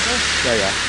driver? Yeah, yeah.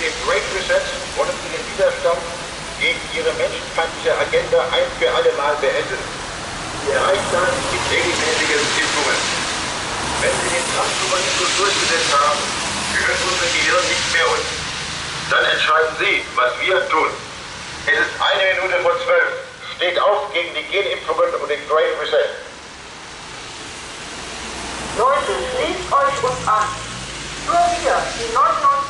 Dem Great Reset wollen sie den Widerstand gegen ihre menschenfeindliche Agenda ein für alle Mal beenden. Sie erreichen das mit regelmäßigen Impfungen. Wenn sie den Transhumanismus durchgesetzt haben, gehört unser Gehirn nicht mehr uns. Dann entscheiden Sie, was wir tun. Es ist eine Minute vor zwölf. Steht auf gegen die Genimpfungen und den Great Reset. Leute, schließt euch uns an. Nur wir, die 99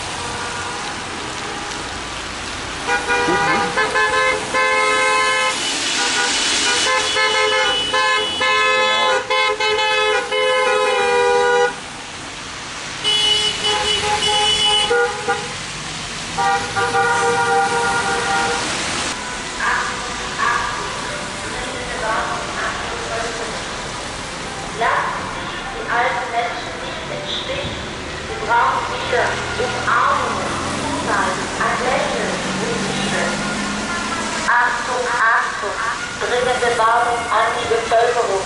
dringende Warnung an die Bevölkerung.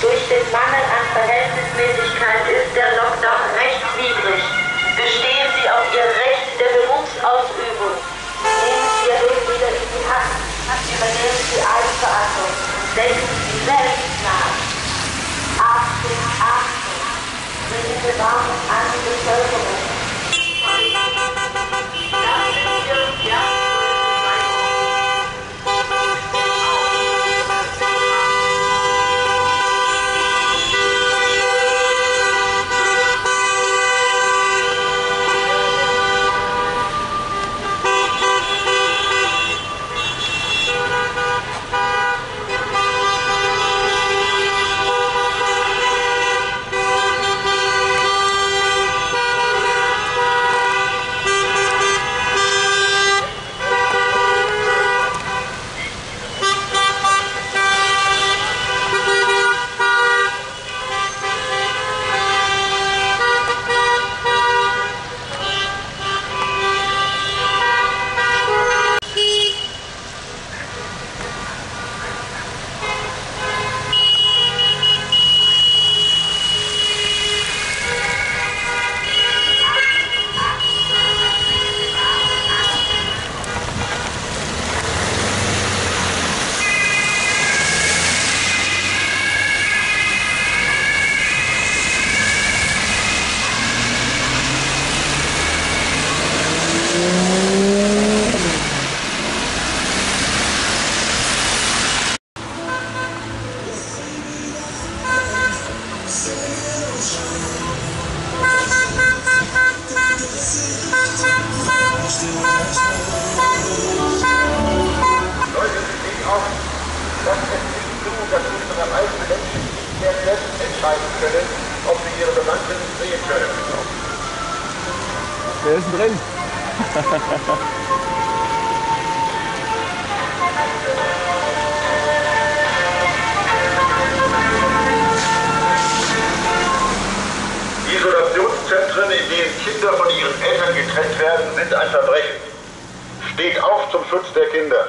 Durch den Mangel an Verhältnismäßigkeit ist der Lockdown Auf, dass es nicht so, dass unsere alten Menschen nicht mehr selbst entscheiden können, ob sie ihre Verwandten sehen können. Wer ist denn drin? Isolationszentren, in denen Kinder von ihren Eltern getrennt werden, sind ein Verbrechen. Steht auf zum Schutz der Kinder.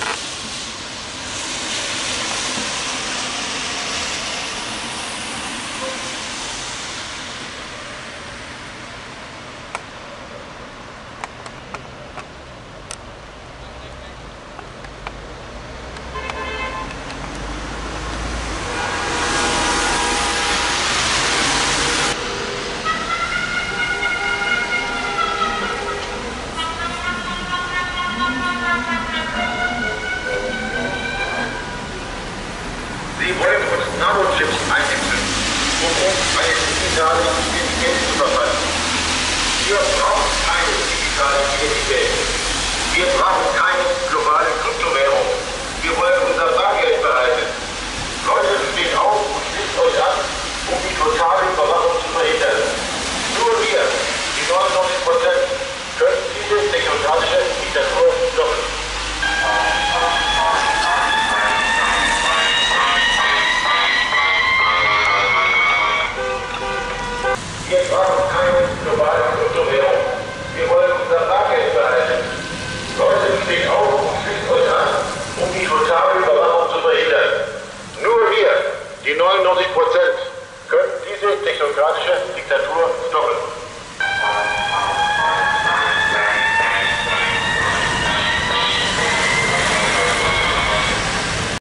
Sie wollen uns Nanochips einimpfen, um uns eine digitale Identität zu verpassen. Wir brauchen keine digitale Identität. Wir brauchen